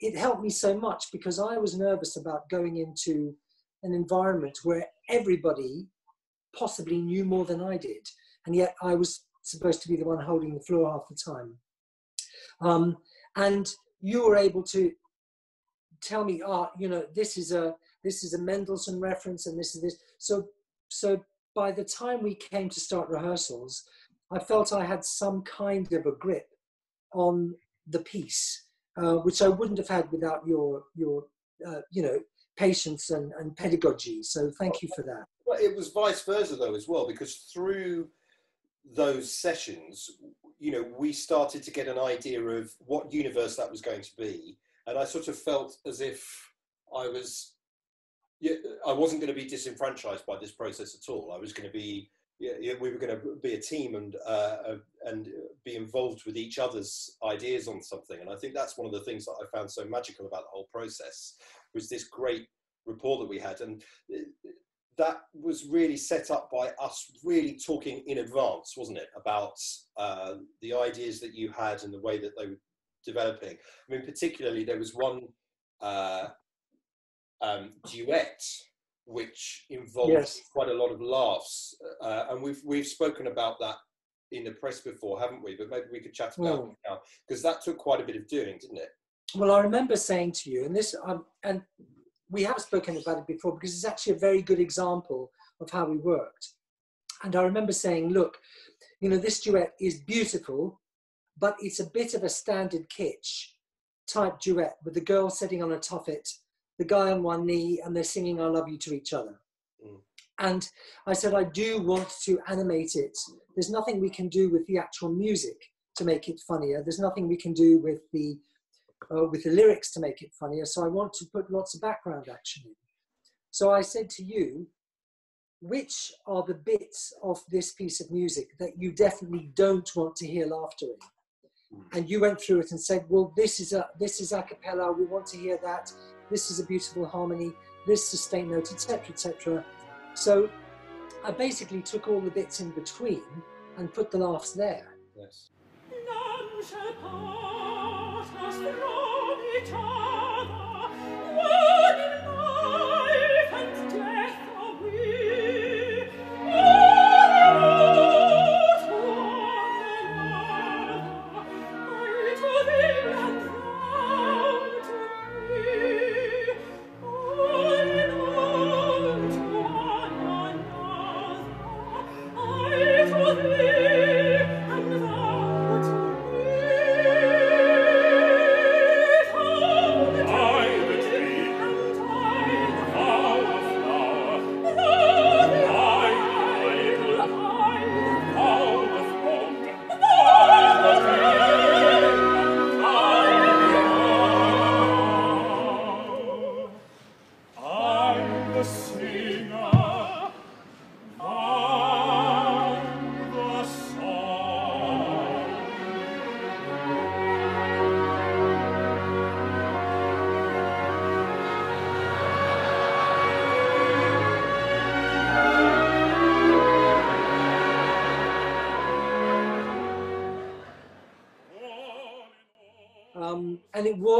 [SPEAKER 9] it helped me so much because I was nervous about going into an environment where everybody possibly knew more than I did. And yet I was supposed to be the one holding the floor half the time. Um, and you were able to tell me, ah, you know, this is a this is a Mendelssohn reference and this is this. So so by the time we came to start rehearsals, I felt I had some kind of a grip on the piece, uh, which I wouldn't have had without your your uh, you know patience and, and pedagogy. So thank you for that.
[SPEAKER 5] Well, it was vice versa though as well, because through those sessions, you know, we started to get an idea of what universe that was going to be, and I sort of felt as if I was, yeah, I wasn't going to be disenfranchised by this process at all. I was going to be, yeah, we were going to be a team and uh, uh, and be involved with each other's ideas on something, and I think that's one of the things that I found so magical about the whole process was this great rapport that we had, and that was really set up by us really talking in advance, wasn't it, about uh, the ideas that you had and the way that they were developing. I mean, particularly there was one uh, um, duet which involved
[SPEAKER 9] Yes.
[SPEAKER 5] quite a lot of laughs, uh, and we've we've spoken about that in the press before, haven't we? But maybe we could chat about
[SPEAKER 9] Mm.
[SPEAKER 5] it now because that took quite a bit of doing, didn't it?
[SPEAKER 9] Well, I remember saying to you, and this, um, and we have spoken about it before because it's actually a very good example of how we worked. And I remember saying, look, you know, this duet is beautiful, but it's a bit of a standard kitsch type duet with the girl sitting on a tuffet, the guy on one knee, and they're singing I Love You to each other.
[SPEAKER 5] Mm.
[SPEAKER 9] And I said, I do want to animate it. There's nothing we can do with the actual music to make it funnier. There's nothing we can do with the uh, with the lyrics to make it funnier. So I want to put lots of background action in. So I said to you, which are the bits of this piece of music that you definitely don't want to hear laughter in? And you went through it and said, well, this is a this is a cappella. We want to hear that. This is a beautiful harmony. This sustained note, etc., etc. So I basically took all the bits in between and put the laughs there.
[SPEAKER 5] Yes.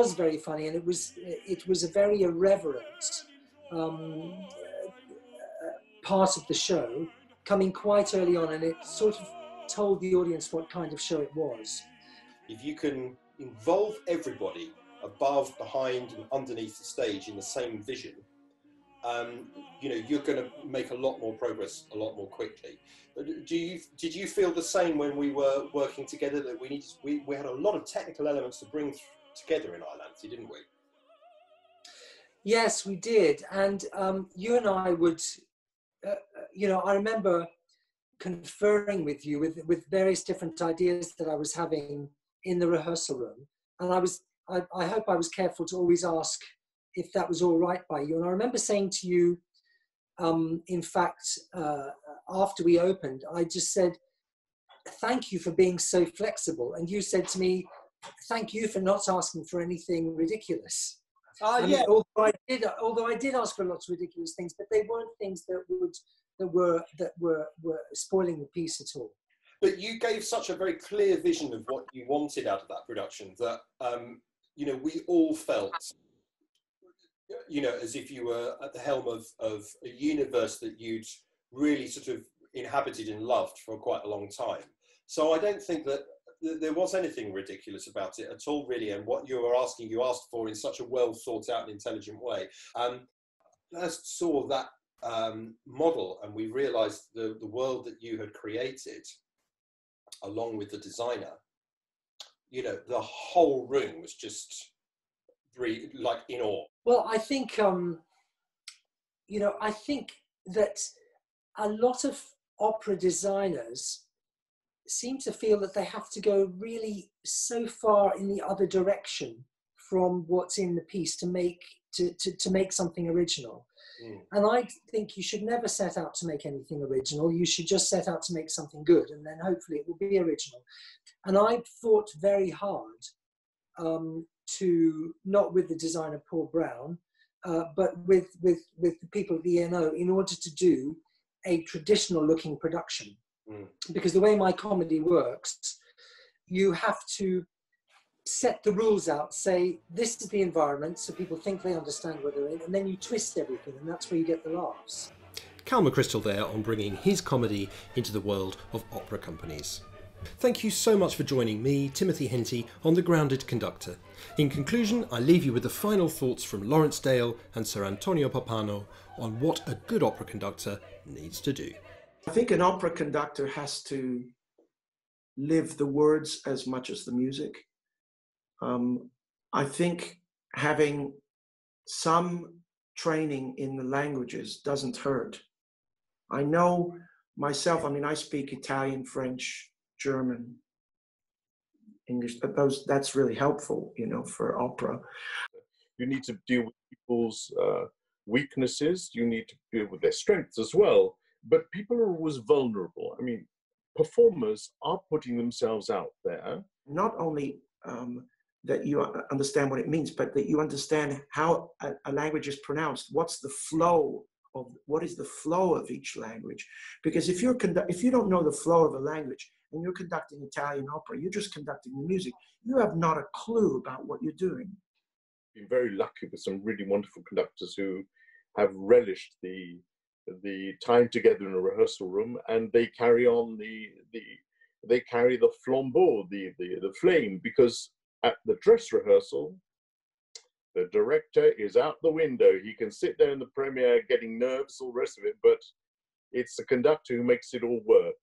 [SPEAKER 9] Was very funny, and it was it was a very irreverent um, part of the show, coming quite early on, and it sort of told the audience what kind of show it was.
[SPEAKER 1] If you can involve everybody above, behind, and underneath the stage in the same vision, um, you know you're going to make a lot more progress a lot more quickly. Do you did you feel the same when we were working together that we needed we, we had a lot of technical elements to bring together in Iolanthe, didn't we?
[SPEAKER 9] Yes, we did, and um, you and I would, uh, uh, you know, I remember conferring with you with with various different ideas that I was having in the rehearsal room, and I was I, I hope I was careful to always ask if that was all right by you. And I remember saying to you, um, in fact, uh, after we opened, I just said, Thank you for being so flexible. And you said to me, Thank you for not asking for anything ridiculous.
[SPEAKER 7] Oh,
[SPEAKER 9] I
[SPEAKER 7] yeah.
[SPEAKER 9] mean, although I did, although I did ask for lots of ridiculous things, but they weren't things that would that were that were were spoiling the piece at all.
[SPEAKER 1] But you gave such a very clear vision of what you wanted out of that production that um, you know we all felt you know, as if you were at the helm of, of a universe that you'd really sort of inhabited and loved for quite a long time. So I don't think that th- there was anything ridiculous about it at all, really. And what you were asking, you asked for in such a well thought out and intelligent way. Um, I saw that um, model and we realized the, the world that you had created along with the designer, you know, the whole room was just really like in awe.
[SPEAKER 9] Well, I think, um, you know, I think that a lot of opera designers seem to feel that they have to go really so far in the other direction from what's in the piece to make to, to, to make something original.
[SPEAKER 1] Mm.
[SPEAKER 9] And I think you should never set out to make anything original. You should just set out to make something good, and then hopefully it will be original. And I fought very hard um, to not with the designer Paul Brown, uh, but with with with the people at the ENO in order to do a traditional looking production.
[SPEAKER 1] Mm.
[SPEAKER 9] Because the way my comedy works, you have to set the rules out, say this is the environment, so people think they understand what they're in, and then you twist everything, and that's where you get the laughs.
[SPEAKER 1] Cal McChrystal there on bringing his comedy into the world of opera companies. Thank you so much for joining me, Timothy Henty, on The Grounded Conductor. In conclusion, I leave you with the final thoughts from Laurence Dale and Sir Antonio Pappano on what a good opera conductor needs to do.
[SPEAKER 2] I think an opera conductor has to live the words as much as the music. Um, I think having some training in the languages doesn't hurt. I know myself, I mean, I speak Italian, French, German, English, but those that's really helpful, you know, for opera.
[SPEAKER 4] You need to deal with people's uh, weaknesses. You need to deal with their strengths as well. But people are always vulnerable. I mean, performers are putting themselves out there.
[SPEAKER 2] Not only um, that you understand what it means, but that you understand how a, a language is pronounced. What's the flow of what is the flow of each language? Because if you're condu- if you don't know the flow of a language and you're conducting Italian opera, you're just conducting the music. You have not a clue about what you're doing.
[SPEAKER 4] Been very lucky with some really wonderful conductors who have relished the the time together in a rehearsal room, and they carry on the the they carry the flambeau, the the, the flame, because at the dress rehearsal, the director is out the window. He can sit there in the premiere getting nerves, all the rest of it, but it's the conductor who makes it all work.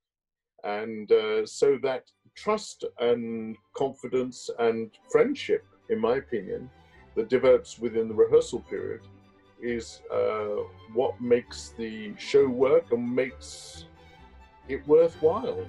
[SPEAKER 4] And uh, so that trust and confidence and friendship, in my opinion, that develops within the rehearsal period is uh, what makes the show work and makes it worthwhile.